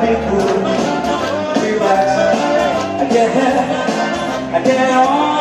be cool, relax. I get, I get on.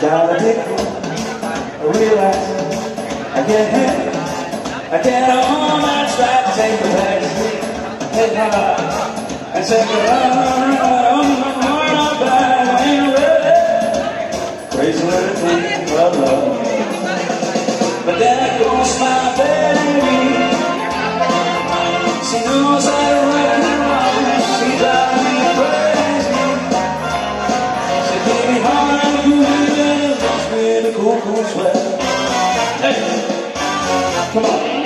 Down a deep I realize I can't hit. I can't on my track, to take the back Hit hard I said, the run, run, run, run, run, run, run, run, run, run, run, run, run, run, run, run, run, run, sweat. Hey, come on.